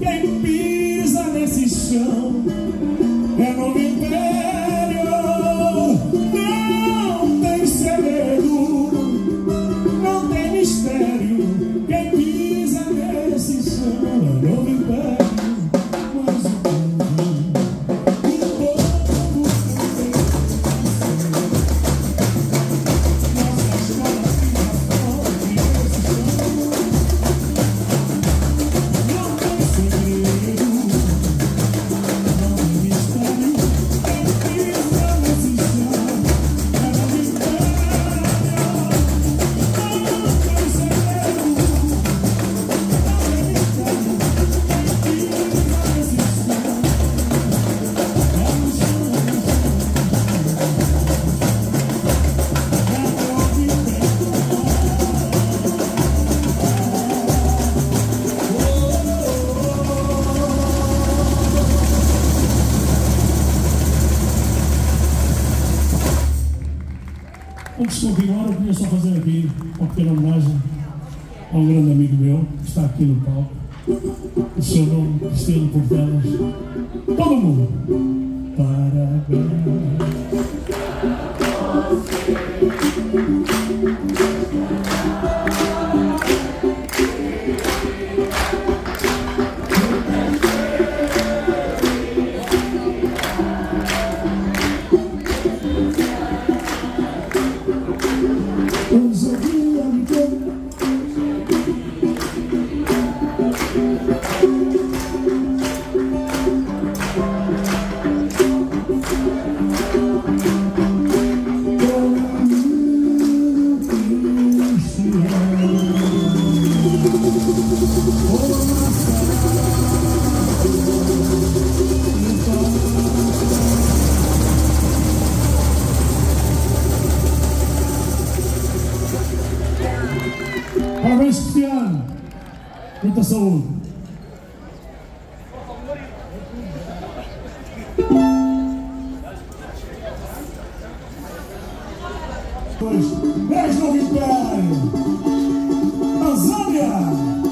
Quem pisa nesse chão Antes de continuar, eu queria só fazer aqui uma pequena homenagem a um grande amigo meu, que está aqui no palco, o seu nome, Cristiano Portelas. Todo mundo! Parabéns! muita dez noventa não me esperem. Tanzânia!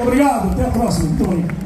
Obrigado, até a próxima. Muito.